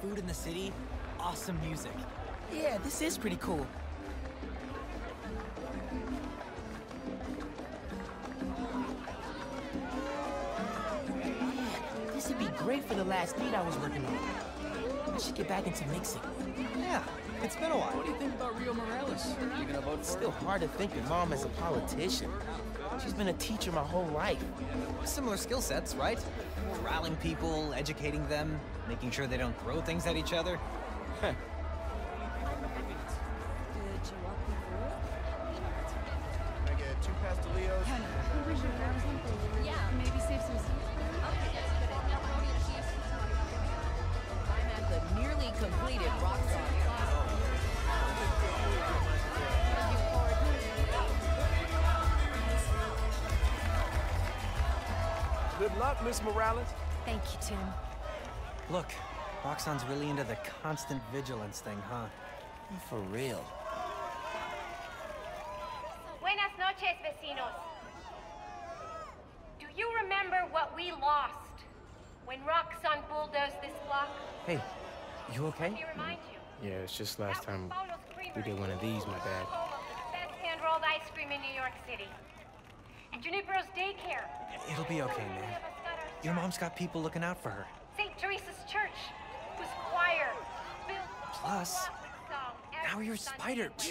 food in the city, awesome music. Yeah, this is pretty cool. Man, this would be great for the last beat I was working on. I should get back into mixing. Yeah, it's been a while. What do you think about Rio Morales? You gonna vote It's still hard to think of mom as a politician. She's been a teacher my whole life. Similar skill sets, right? Corralling people, educating them, making sure they don't throw things at each other. Miss Morales. Thank you, Tim. Look, Roxxon's really into the constant vigilance thing, huh? For real. Buenas noches, vecinos. Do you remember what we lost when Roxxon bulldozed this block? Hey, you Let okay? me remind you. Yeah, it's just last time we did one of these, my bad. home Best hand-rolled ice cream in New York City. And Junipero's daycare. It'll be okay, So man. Of us got our Your mom's got people looking out for her. St. Teresa's Church, whose choir built Plus, Now every you're Sunday Spider. at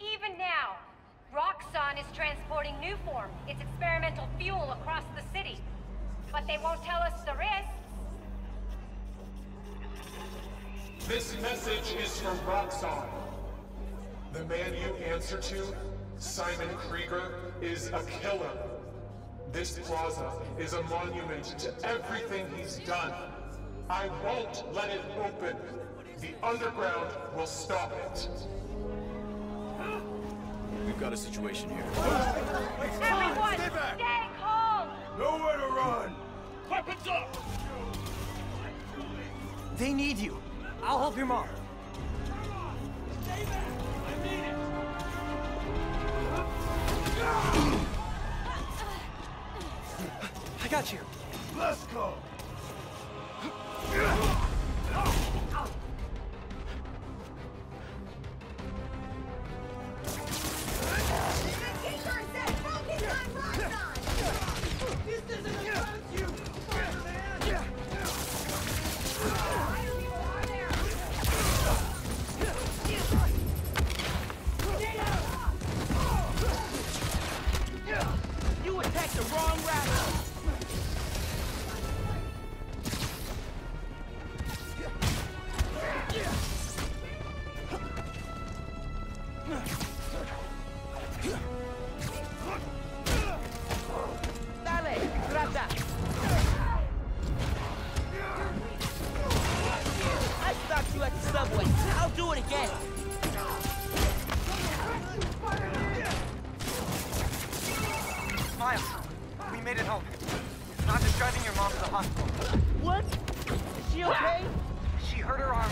Even now, Roxxon is transporting Nuform, its experimental fuel, across the city. But they won't tell us the risks. This message is from Roxxon. The man you answer to, Simon Krieger, is a killer. This plaza is a monument to everything he's done. I won't let it open. The underground will stop it. We've got a situation here. Everyone, stay back. stay calm! Nowhere to run! Weapons up! They need you. I'll help your mom. Stay back! I got you. Let's go!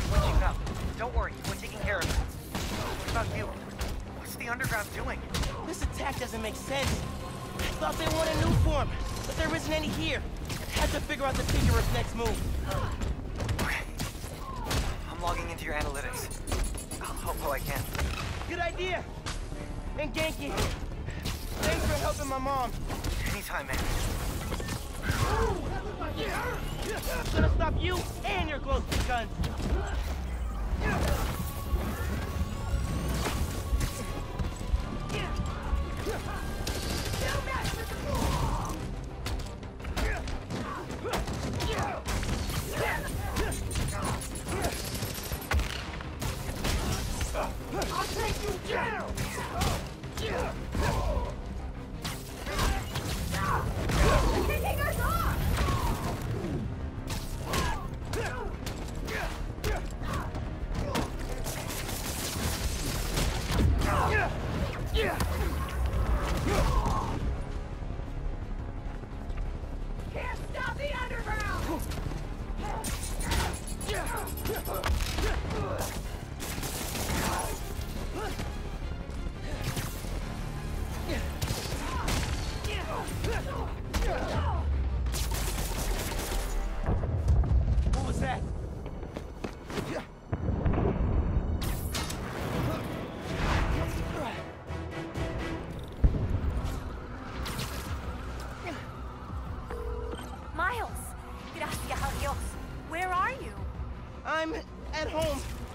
Hurt her arm when she fell. Don't worry, we're taking care of it. What about you? What's the underground doing? This attack doesn't make sense. I thought they wanted new form, but there isn't any here. Had to figure out the Tinkerer's next move. Okay. I'm logging into your analytics. I'll help how I can. Good idea. And Ganke, thanks for helping my mom. Anytime, man. Gonna stop you and your close guns.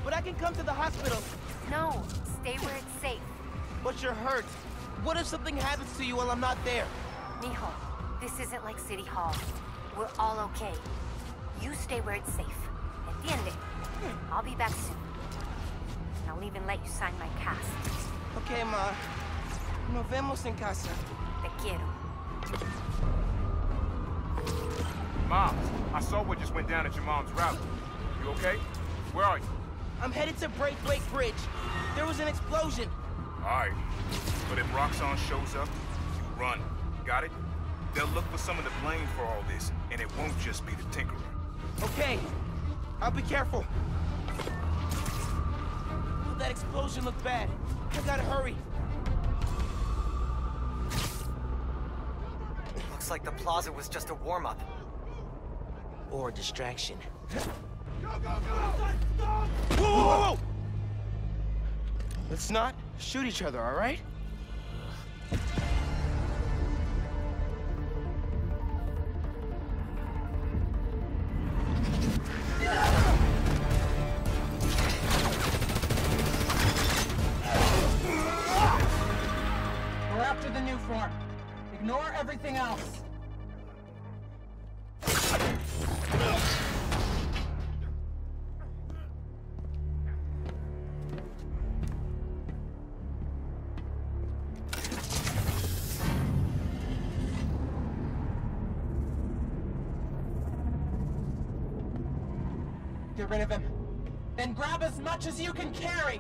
But I can come to the hospital. No, stay where it's safe. But you're hurt. What if something happens to you while I'm not there? Mijo, this isn't like City Hall. We're all okay. You stay where it's safe. Entiende? I'll be back soon. And I'll even let you sign my cast. Okay, ma. Nos vemos en casa. Te quiero. Mom, I saw what just went down at your mom's rally. You okay? Where are you? I'm headed to Braithwaite Bridge. There was an explosion. Alright. But if Roxxon shows up, you run. Got it? They'll look for some of the blame for all this, and it won't just be the Tinkerer. Okay. I'll be careful. That explosion looked bad. I gotta hurry. Looks like the plaza was just a warm-up. Or a distraction. Whoa, whoa, whoa! Let's not shoot each other, all right? You can carry.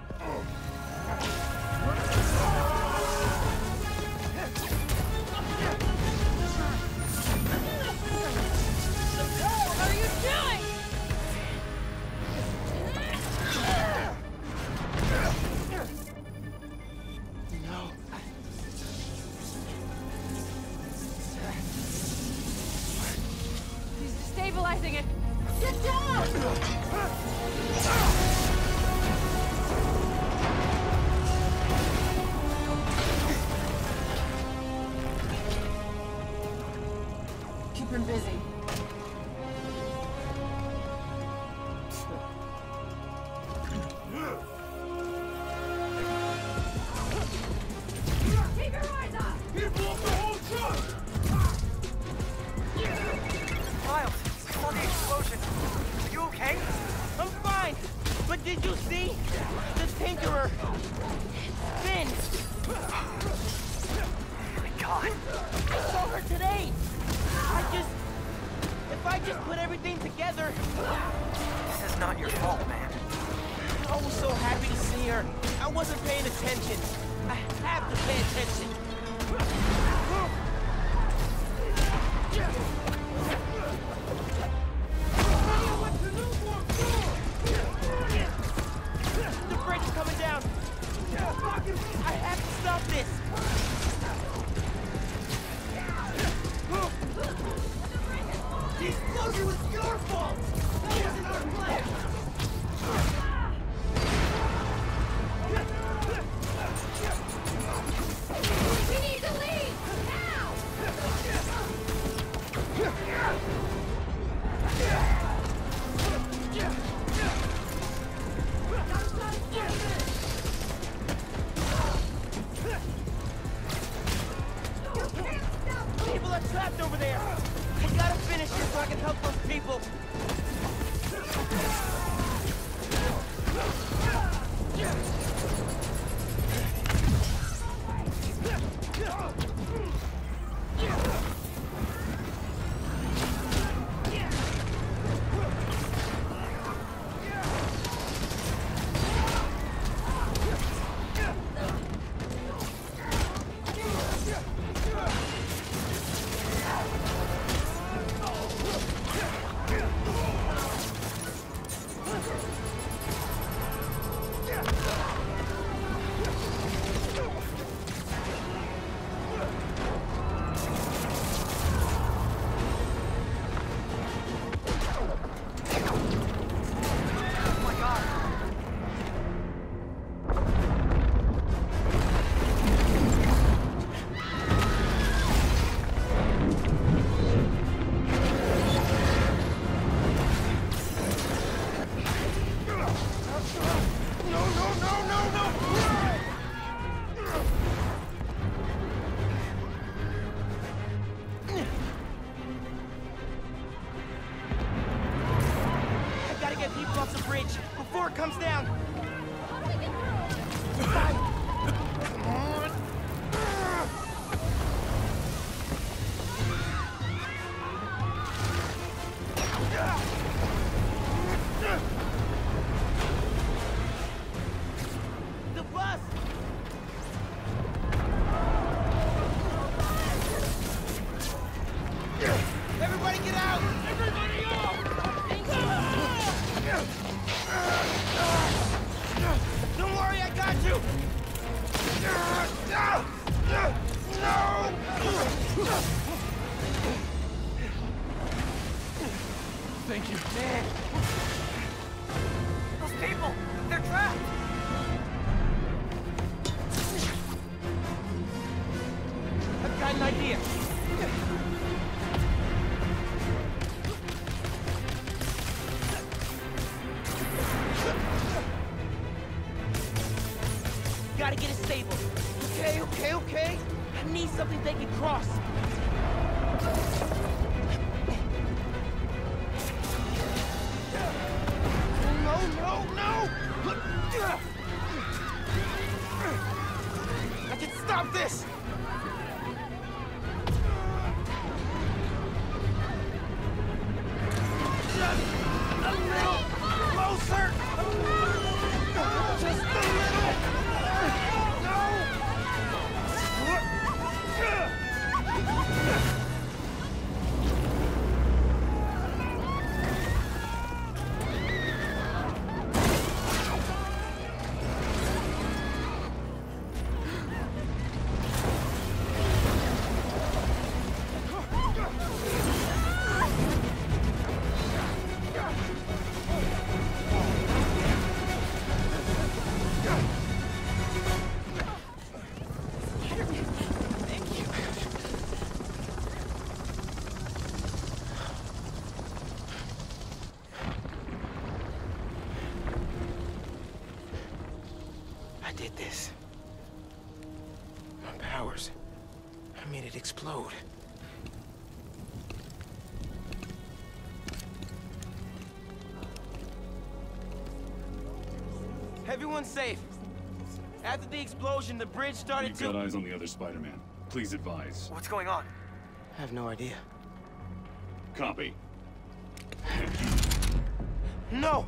Did this. My powers. I made it explode. Everyone's safe. After the explosion, the bridge started We've to... got eyes on the other Spider-Man. Please advise. What's going on? I have no idea. Copy. No!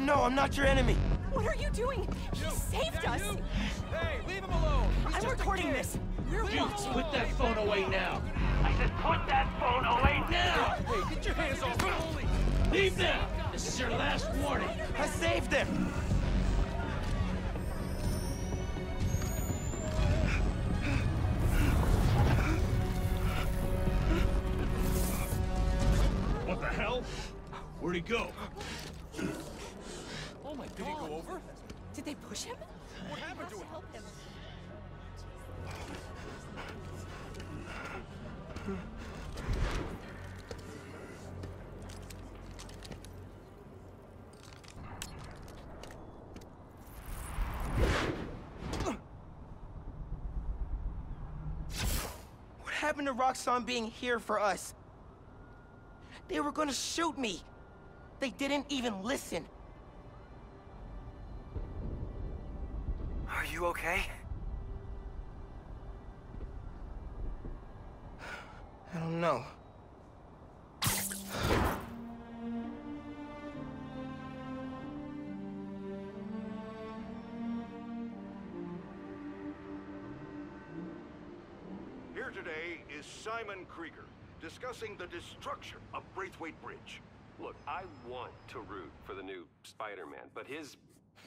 No, I'm not your enemy. What are you doing? He saved us! Hey, leave him alone. I'm recording this! We're watching! Put that phone away now. I said put that phone away now! Hey, get your hands off me. Leave them! This is your last warning. I saved him! What the hell? Where'd he go? Happened to Roxxon being here for us? They were gonna shoot me. They didn't even listen. Are you okay? I don't know. Simon Krieger, discussing the destruction of Braithwaite Bridge. Look, I want to root for the new Spider-Man, but his,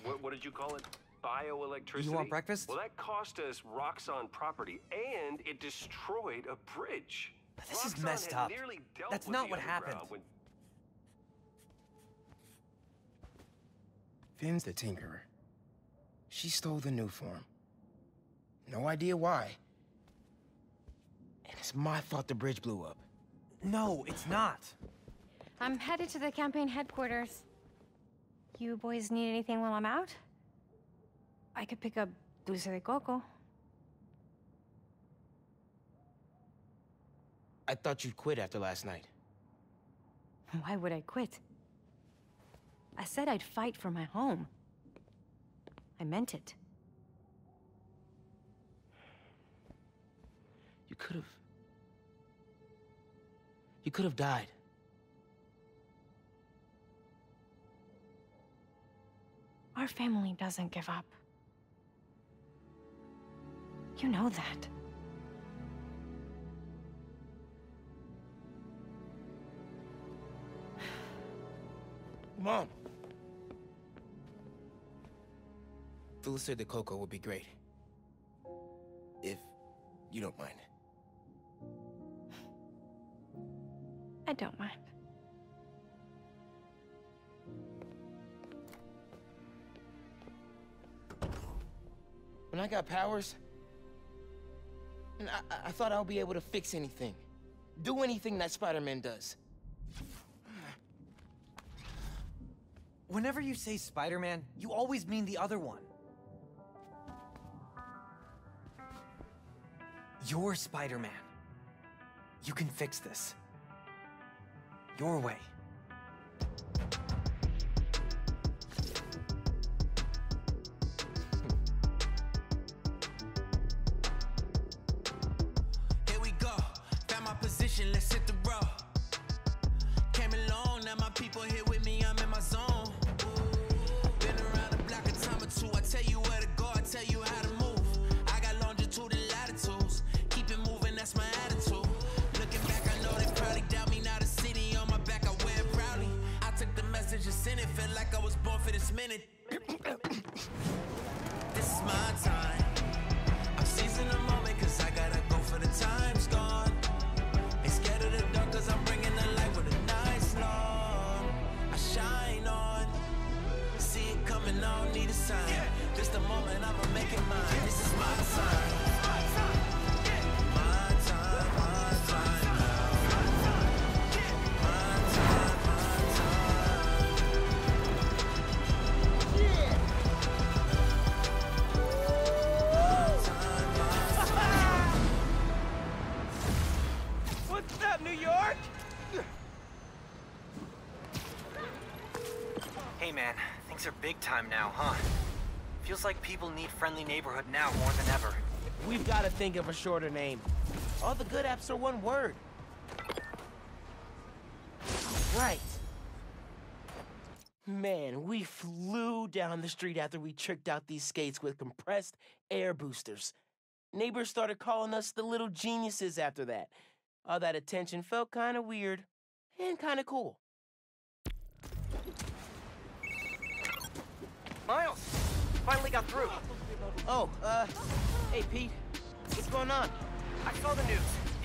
what, what did you call it? Bioelectricity? You want breakfast? Well, that cost us Roxxon property, and it destroyed a bridge. This is messed up. nearly dealt That's with not the what happened. When... Finn's the Tinkerer. She stole the Nuform. No idea why. And it's my fault the bridge blew up. No, it's not. I'm headed to the campaign headquarters. You boys need anything while I'm out? I could pick up dulce de coco. I thought you'd quit after last night. Why would I quit? I said I'd fight for my home. I meant it. You could have. You could have died. Our family doesn't give up. You know that. Mom. Dulce de Coco would be great. If you don't mind. I don't mind. When I got powers, I, I thought I would be able to fix anything. Do anything that Spider-Man does. Whenever you say Spider-Man, you always mean the other one. You're Spider-Man. You can fix this. Your way. Time now, huh? Feels like people need friendly neighborhood now more than ever. We've got to think of a shorter name. All the good apps are one word. Right. Man, we flew down the street after we tricked out these skates with compressed air boosters. Neighbors started calling us the little geniuses after that. All that attention felt kind of weird and kind of cool. Miles! Finally got through. Oh, uh, hey Pete, what's going on? I saw the news.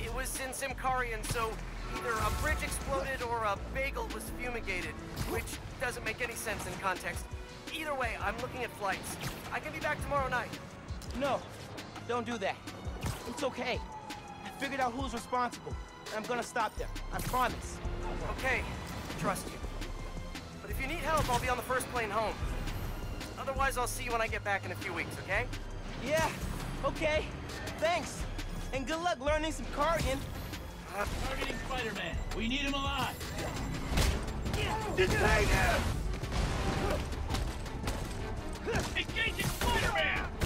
It was in Symkarian, so either a bridge exploded or a bagel was fumigated, which doesn't make any sense in context. Either way, I'm looking at flights. I can be back tomorrow night. No, don't do that. It's okay. I figured out who's responsible, and I'm gonna stop them. I promise. Okay, trust you. But if you need help, I'll be on the first plane home. Otherwise, I'll see you when I get back in a few weeks, okay? Yeah, okay. Thanks. And good luck learning some Cardian. Targeting Spider-Man. We need him alive. Detain him! Engaging Spider-Man!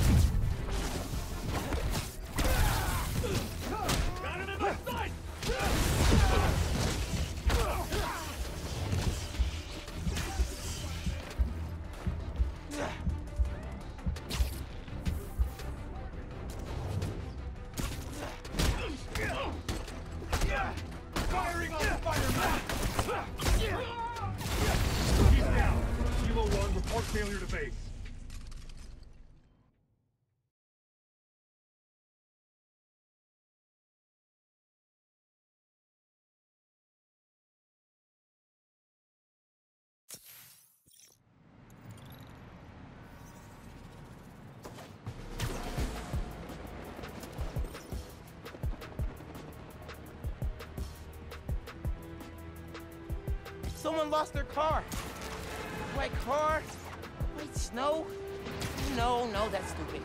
Someone lost their car. White car? White snow? No, no, that's stupid.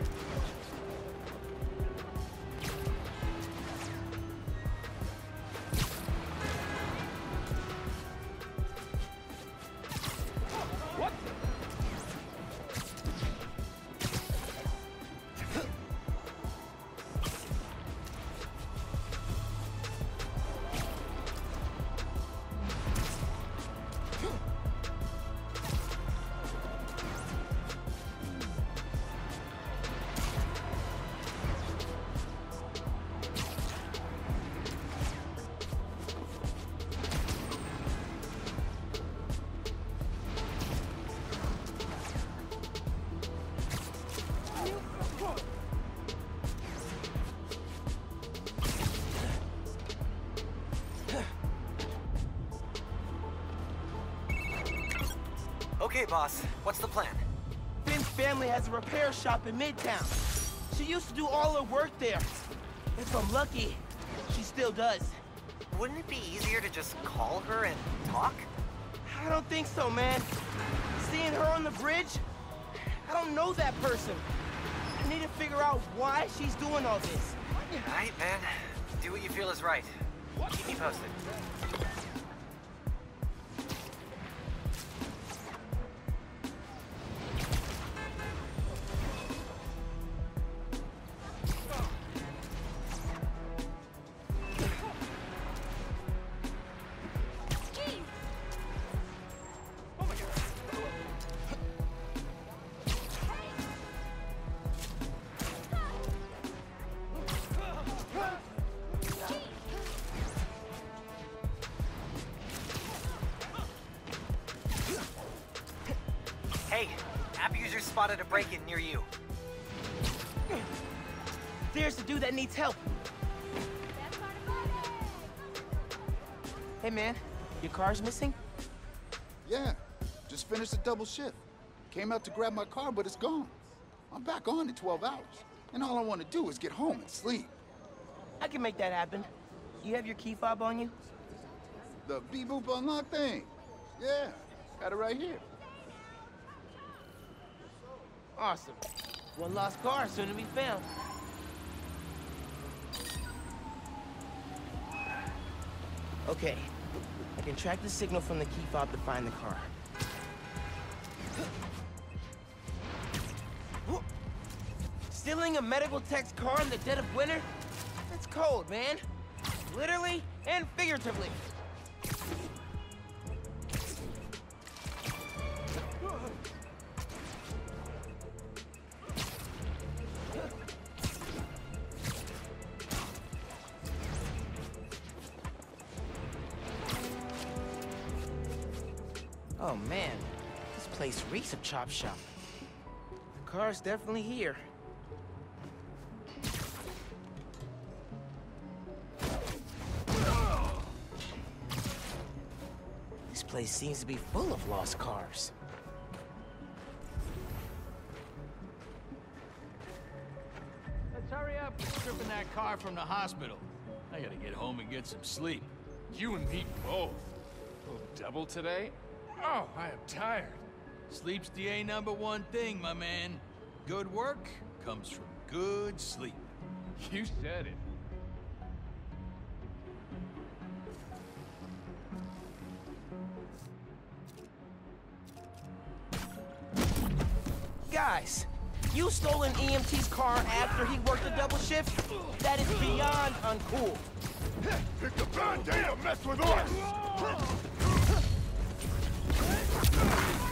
Okay, boss. What's the plan? Finn's family has a repair shop in Midtown. She used to do all her work there. If I'm lucky, she still does. Wouldn't it be easier to just call her and talk? I don't think so, man. Seeing her on the bridge, I don't know that person. I need to figure out why she's doing all this. All right, man. Do what you feel is right. Keep me posted. Car's missing? Yeah, just finished a double shift. Came out to grab my car, but it's gone. I'm back on in 12 hours. And all I want to do is get home and sleep. I can make that happen. You have your key fob on you? The beep-boop unlock thing. Yeah, got it right here. Awesome. One lost car soon to be found. Okay. I can track the signal from the key fob to find the car. Stealing a medical tech's car in the dead of winter? That's cold, man. Literally and figuratively. Chop shop. The car's definitely here. This place seems to be full of lost cars. Let's hurry up with stripping that car from the hospital. I gotta get home and get some sleep. You and me both. A little double today? Oh, I am tired. Sleep's the A number one thing, my man. Good work comes from good sleep. You said it. Guys, you stole an EMT's car after he worked a double shift? That is beyond uncool. Pick the band-aid or mess with us!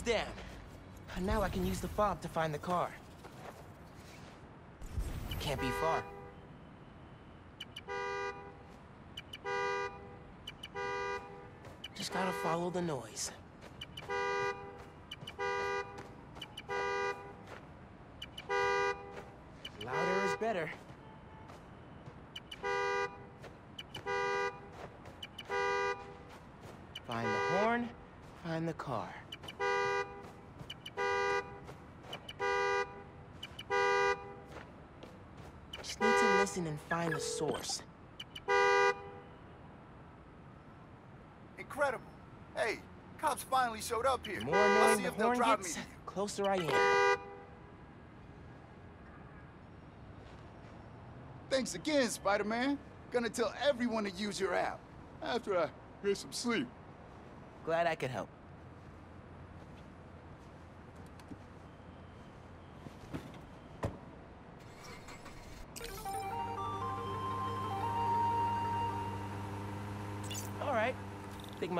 Thieves down. Now I can use the fob to find the car. Can't be far. Just gotta follow the noise. Louder is better. Find the horn, find the car. Just need to listen and find the source. Incredible. Hey, cops finally showed up here. The more I'll annoying see the if they'll horn drop gets, me. the closer I am. Thanks again, Spider-Man. Gonna tell everyone to use your app. After I get some sleep. Glad I could help.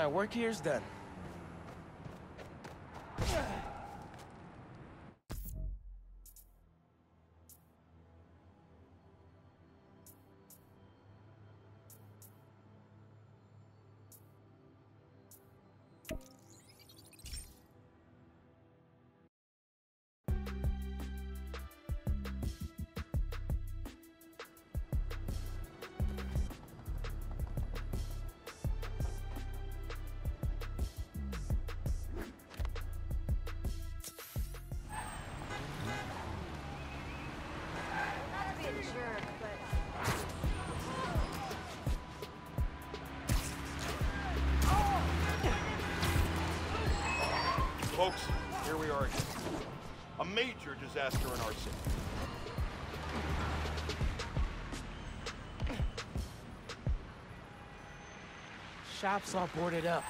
My work here's done. In our city. Shop's all boarded up.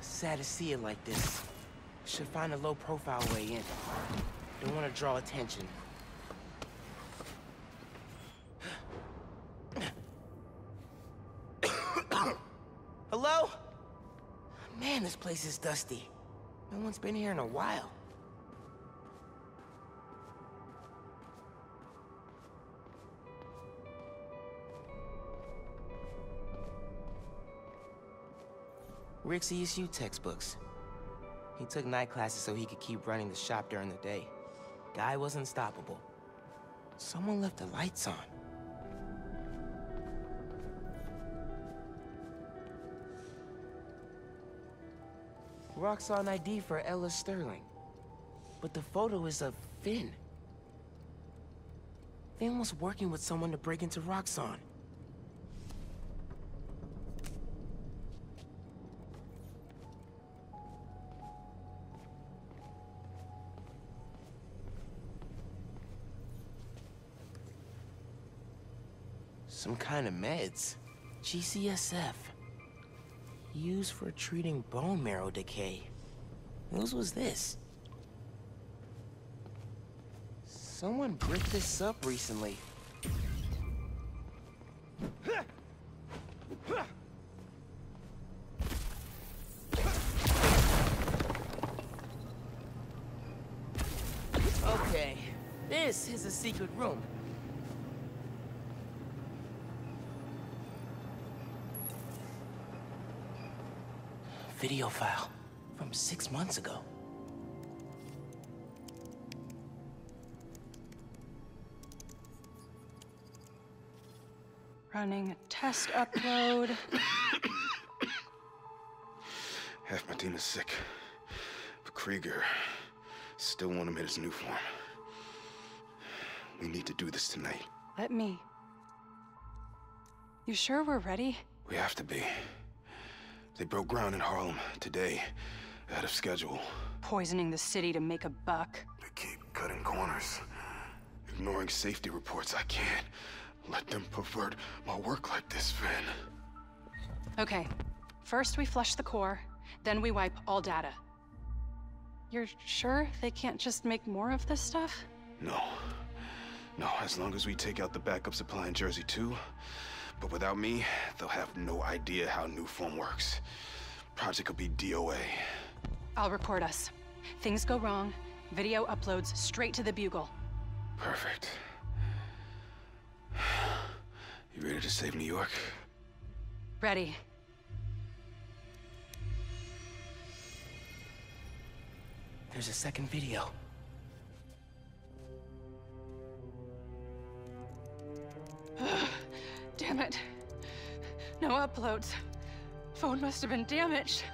Sad to see it like this. Should find a low-profile way in. Don't want to draw attention. Hello? Man, this place is dusty. No one's been here in a while. Rick's ESU textbooks. He took night classes so he could keep running the shop during the day. Guy was unstoppable. Someone left the lights on. Roxxon ID for Ella Sterling. But the photo is of Finn. Finn was working with someone to break into Roxxon. Some kind of meds. GCSF. Used for treating bone marrow decay. Whose was this? Someone bricked this up recently. Okay, this is a secret room. Video file from six months ago. running a test upload. Half my team is sick. But Krieger still want him in his new form. We need to do this tonight. Let me. You sure we're ready? We have to be. They broke ground in Harlem today, out of schedule. Poisoning the city to make a buck. They keep cutting corners. Ignoring safety reports, I can't let them pervert my work like this, Finn. Okay, first we flush the core, then we wipe all data. You're sure they can't just make more of this stuff? No. No, as long as we take out the backup supply in Jersey too. But without me, they'll have no idea how Nuform works. Project will be DOA. I'll record us. Things go wrong, video uploads straight to the Bugle. Perfect. You ready to save New York? Ready. There's a second video. Damn it. No uploads. Phone must have been damaged.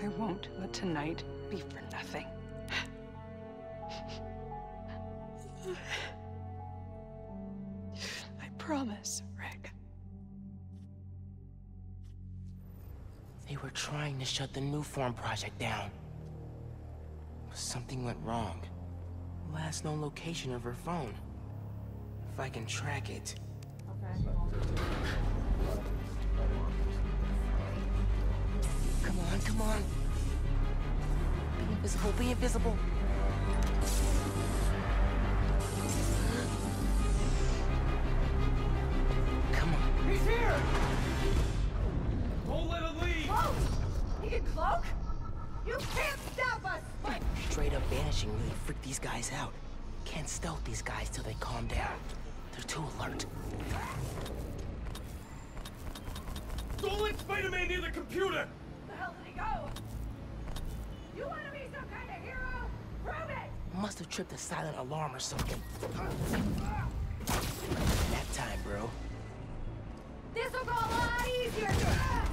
I won't let tonight be for nothing. I promise, They were trying to shut the Nuform project down. Something went wrong. Last known location of her phone. If I can track it. Come on, come on. Be invisible, be invisible. Straight really freaked these guys out. Can't stealth these guys till they calm down. They're too alert. Don't let Spider-Man near the computer! The hell did he go? You wanna be some kind of hero? Prove it! Must have tripped a silent alarm or something. That time, bro. This'll go a lot easier!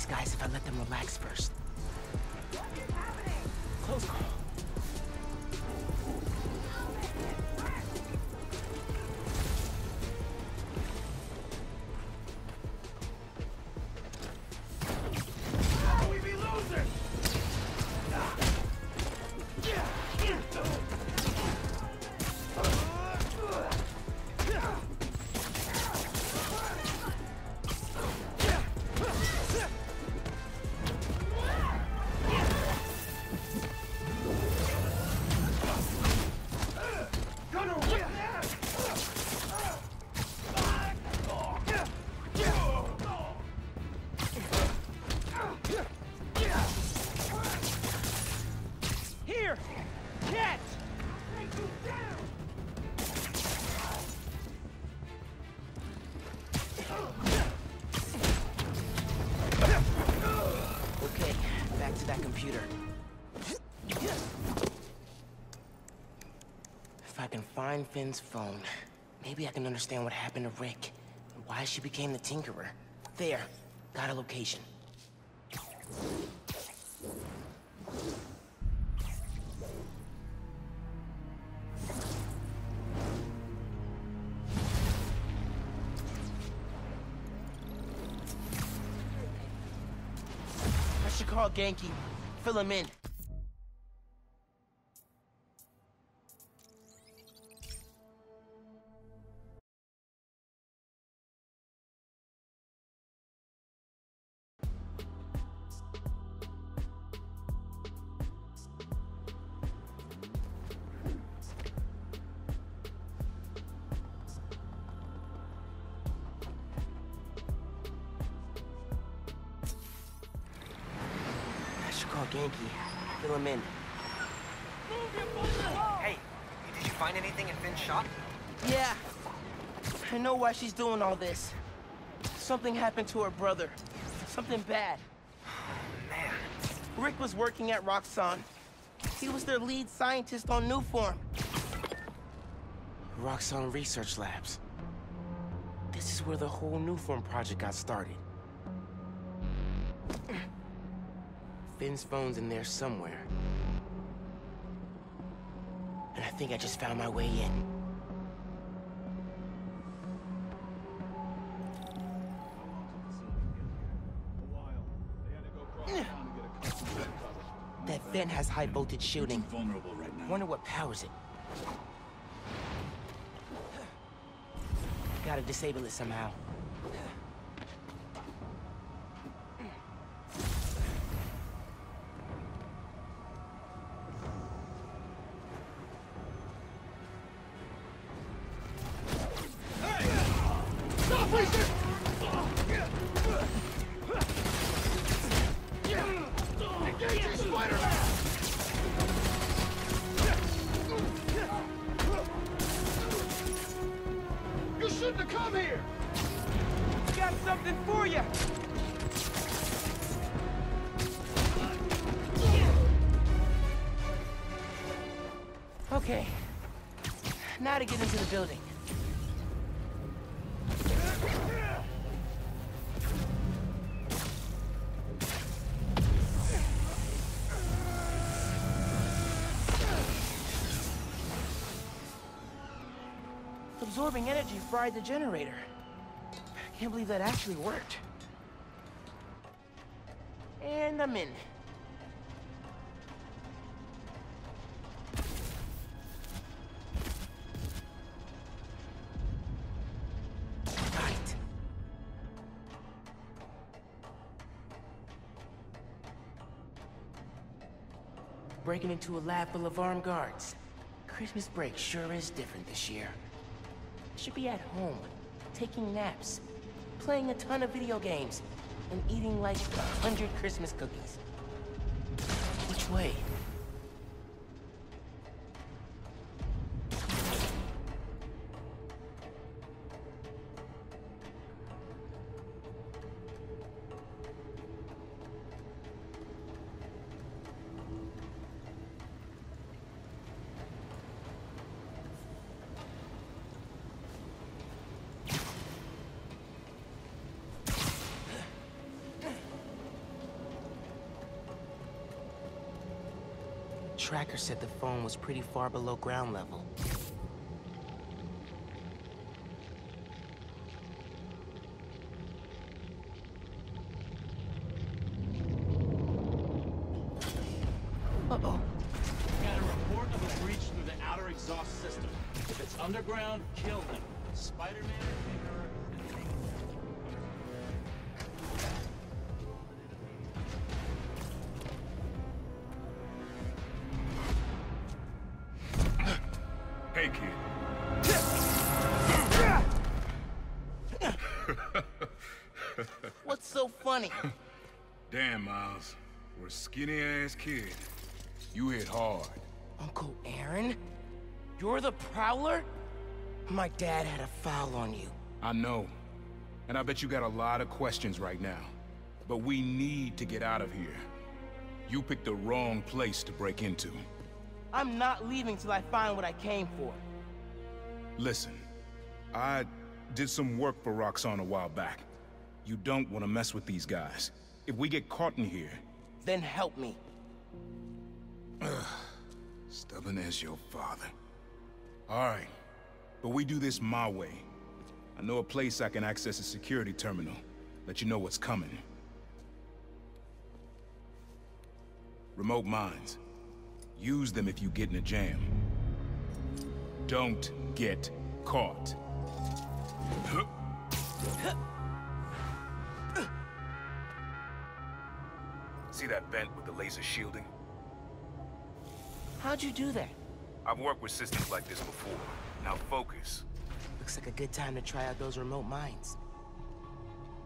These guys if I let them relax first. Find Finn's phone, maybe I can understand what happened to Rick and why she became the Tinkerer. There, got a location. I should call Ganke. Fill him in. I should call Ganke. Fill him in. Hey, did you find anything in Finn's shop? Yeah. I know why she's doing all this. Something happened to her brother. Something bad. Oh, Man. Rick was working at Roxxon. He was their lead scientist on Nuform. Roxxon Research Labs. This is where the whole Nuform project got started. Finn's phone's in there somewhere. And I think I just found my way in. that Finn has high voltage shielding. Vulnerable right now. Wonder what powers it. Gotta disable it somehow. You shouldn't come here! Got something for you! Okay. Now to get into the building. Fried the generator. I Can't believe that actually worked. And I'm in. Breaking into a lab full of armed guards. Christmas break sure is different this year. Should be at home, taking naps, playing a ton of video games, and eating like a hundred Christmas cookies. Which way? Tracker said the phone was pretty far below ground level. Uh-oh. Got a report of a breach through the outer exhaust system. If it's underground, kill them. Spider-Man, Funny? Damn, Miles. For a skinny-ass kid, you hit hard. Uncle Aaron? You're the Prowler? My dad had a foul on you. I know. And I bet you got a lot of questions right now. But we need to get out of here. You picked the wrong place to break into. I'm not leaving till I find what I came for. Listen, I did some work for Roxxon a while back. You don't want to mess with these guys. If we get caught in here... Then help me. Stubborn as your father. All right, but we do this my way. I know a place I can access a security terminal. Let you know what's coming. Remote mines. Use them if you get in a jam. Don't get caught. See that vent with the laser shielding? How'd you do that? I've worked with systems like this before. Now focus. Looks like a good time to try out those remote mines.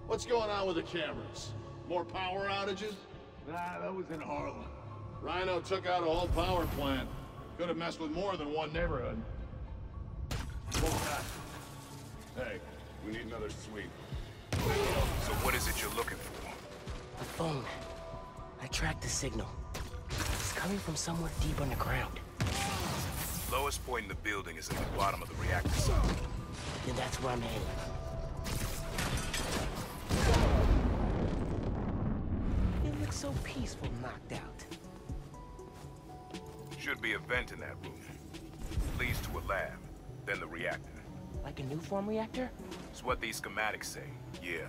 What's going on with the cameras? More power outages? Nah, that was in Harlem. Rhino took out a whole power plant. Could have messed with more than one neighborhood. Hey, we need another sweep. So what is it you're looking for? The phone. I tracked the signal. It's coming from somewhere deep underground. Lowest point in the building is at the bottom of the reactor cell. Then that's where I'm headed. It looks so peaceful knocked out. Should be a vent in that room. Leads to a lab, then the reactor. Like a Nuform reactor? It's what these schematics say, yeah.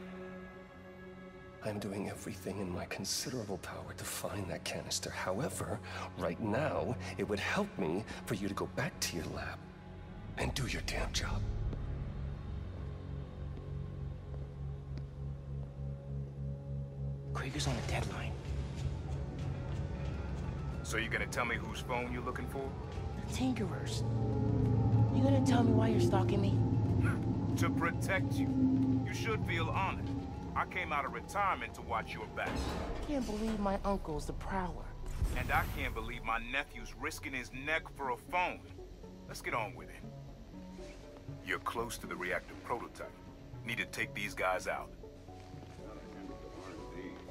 I'm doing everything in my considerable power to find that canister. However, right now, it would help me for you to go back to your lab and do your damn job. Krieger's on a deadline. So you're gonna tell me whose phone you're looking for? The Tinkerers. You gonna tell me why you're stalking me? To protect you. You should feel honored. I came out of retirement to watch your back. I can't believe my uncle's the prowler. And I can't believe my nephew's risking his neck for a phone. Let's get on with it. You're close to the reactor prototype. Need to take these guys out.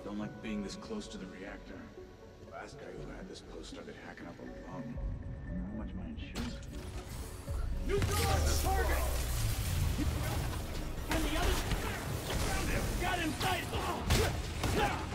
Don't like being this close to the reactor. Last guy who had this post started hacking up a lung. How much my insurance? Neutralize the target! Got him!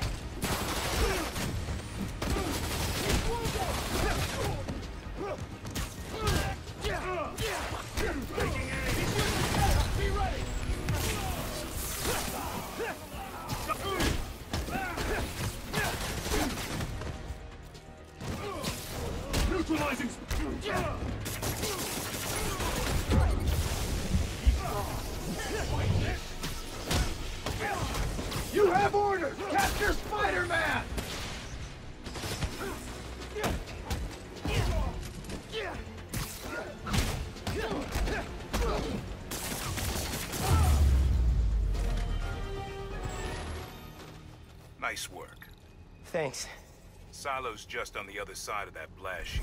Silo's just on the other side of that blast sheet.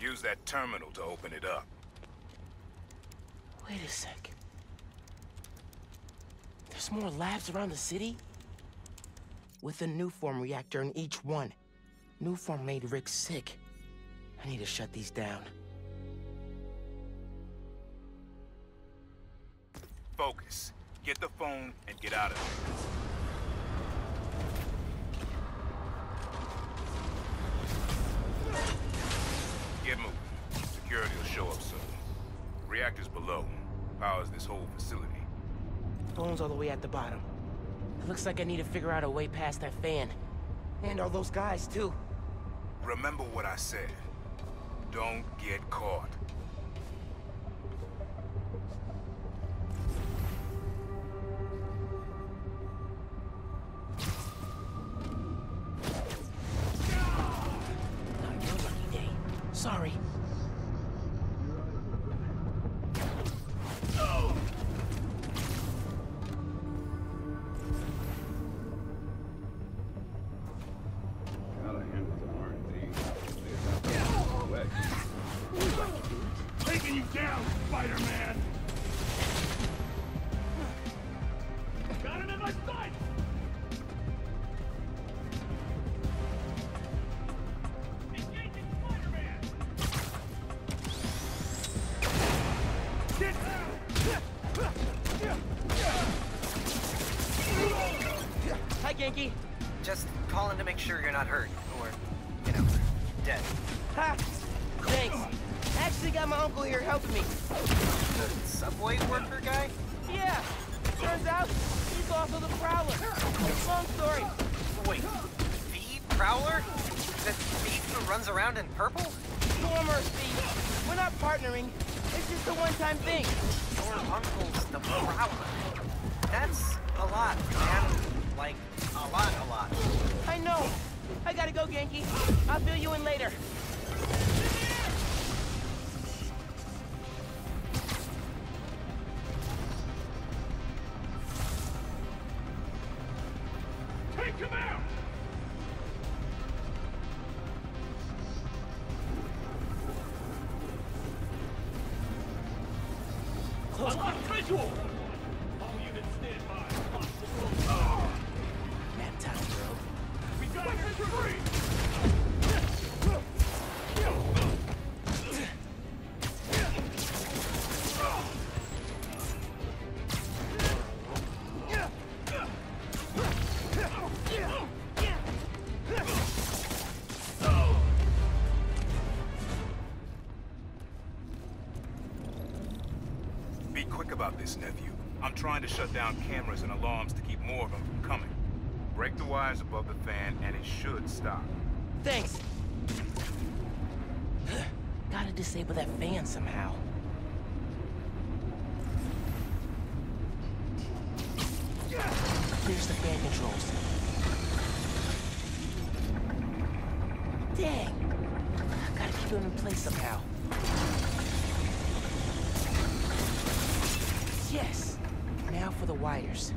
Use that terminal to open it up. Wait a sec. There's more labs around the city? With a Nuform reactor in each one. Nuform made Rick sick. I need to shut these down. Focus. Get the phone and get out of there. Reactor's below. Powers this whole facility. Phone's all the way at the bottom. It looks like I need to figure out a way past that fan. And all those guys, too. Remember what I said. Don't get caught. One-time thing. Your uncle's the Prowler. That's a lot, man. Like, a lot, a lot. I know. I gotta go, Ganke. I'll fill you in later. Trying to shut down cameras and alarms to keep more of them from coming. Break the wires above the fan, and it should stop. Thanks. Gotta disable that fan somehow. Wires.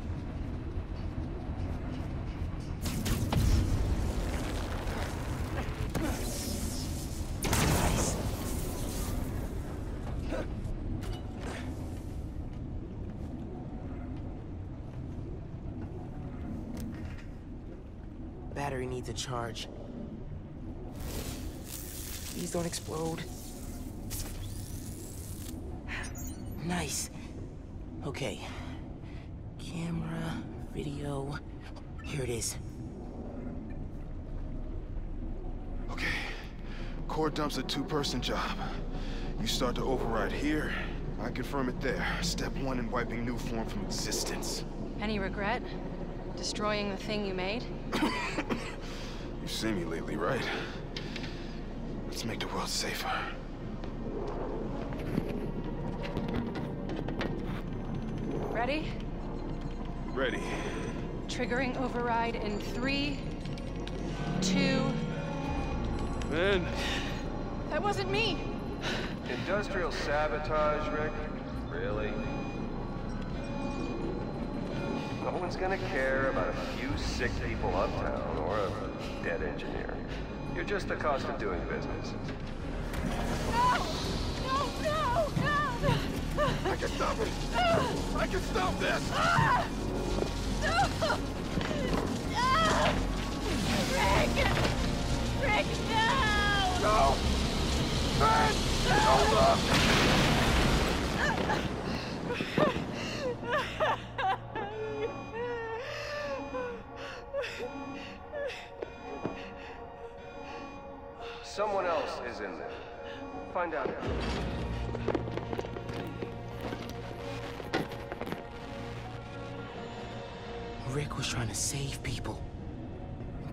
Battery needs a charge. Please don't explode. Nice. Okay. Camera, video. Here it is. Okay. Core dump's a two-person job. You start to override here, I confirm it there. Step one in wiping Nuform from existence. Any regret? Destroying the thing you made? You've seen me lately, right? Let's make the world safer. Ready? Ready. Triggering override in three, two. Ben. That wasn't me. Industrial sabotage, Rick? Really? No one's gonna care about a few sick people uptown or a dead engineer. You're just the cost of doing business. No! No, no, no! I can stop it! I can stop this! Ah! Rick! Rick, no! No! Ben! Hold! Someone else is in there. Find out. Rick was trying to save people.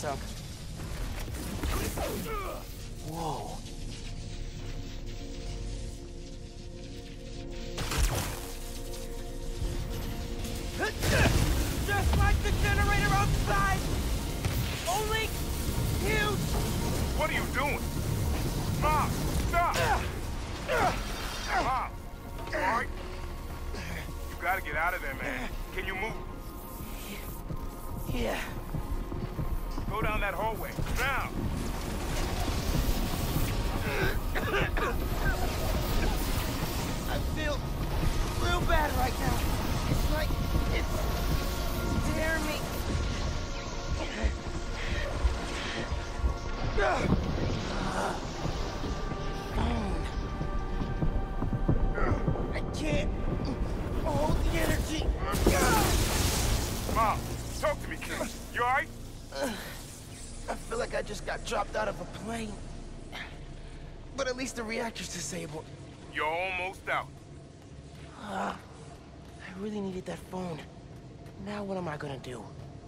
Thanks, dropped out of a plane. But at least the reactor's disabled. You're almost out. Ah, I really needed that phone. Now what am I gonna do?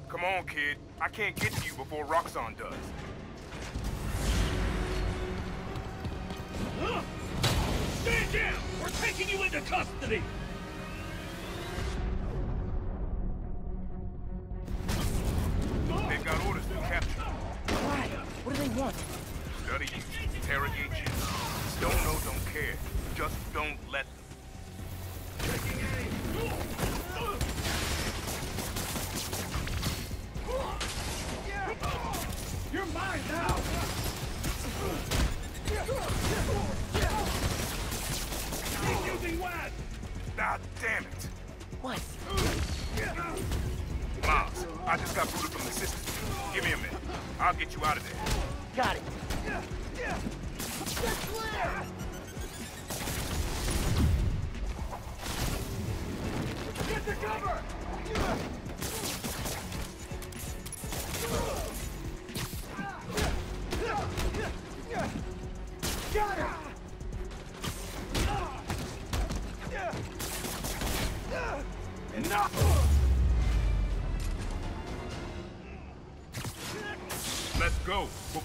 Come on, kid. I can't get to you before Roxxon does. Stand down! We're taking you into custody!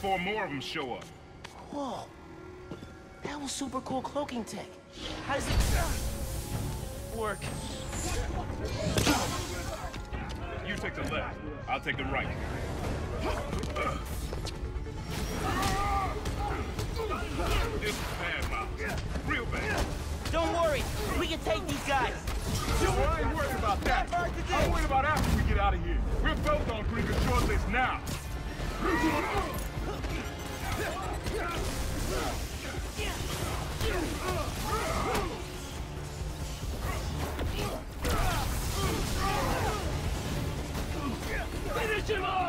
Before more of them show up. Whoa. That was super cool cloaking tech. How does it work? You take the left, I'll take the right. This is bad, Miles. Real bad. Don't worry, we can take these guys. Yo, I ain't worried about that. I'm worried about after we get out of here. We're both on Krieger's short list now. Finish him off!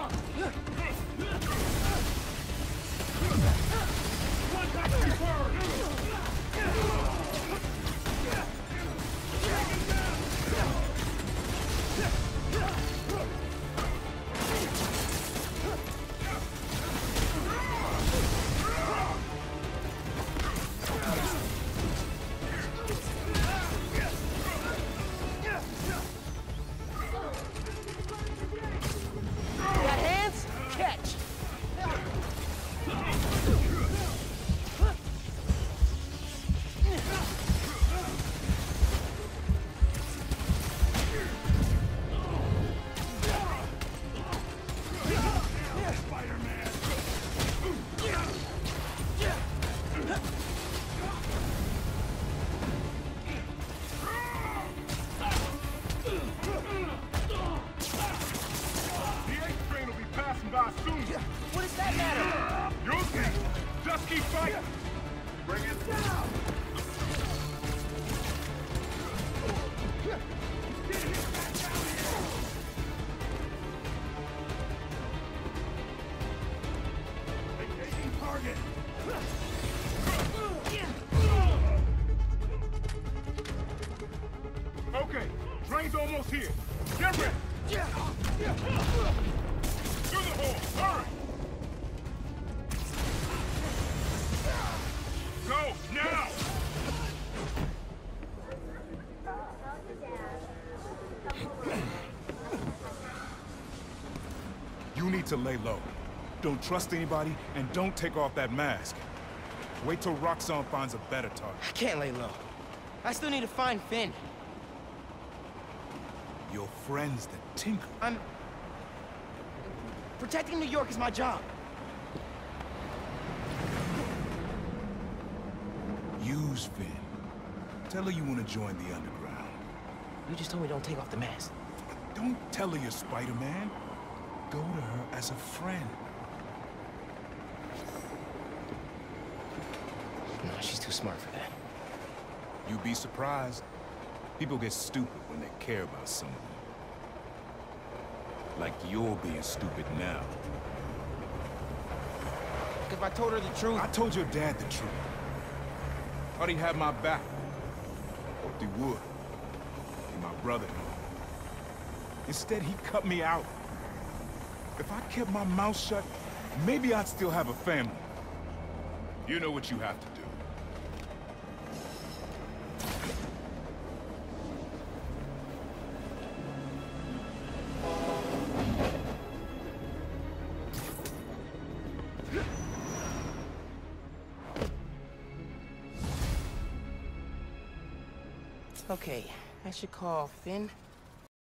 Almost here. Get ready. Through the hole. Hurry. Go now. You need to lay low. Don't trust anybody, and don't take off that mask. Wait till Roxxon finds a better target. I can't lay low. I still need to find Finn. Your friend's the Tinker. I'm... Protecting New York is my job. Use Finn. Tell her you want to join the Underground. You just told me don't take off the mask. Don't tell her you're Spider-Man. Go to her as a friend. No, she's too smart for that. You'd be surprised. People get stupid when they care about someone. Like you're being stupid now. If I told her the truth... I told your dad the truth. Thought he'd have my back. Hoped he would. Be my brother. Instead, he cut me out. If I kept my mouth shut, maybe I'd still have a family. You know what you have to do. Okay, I should call Finn.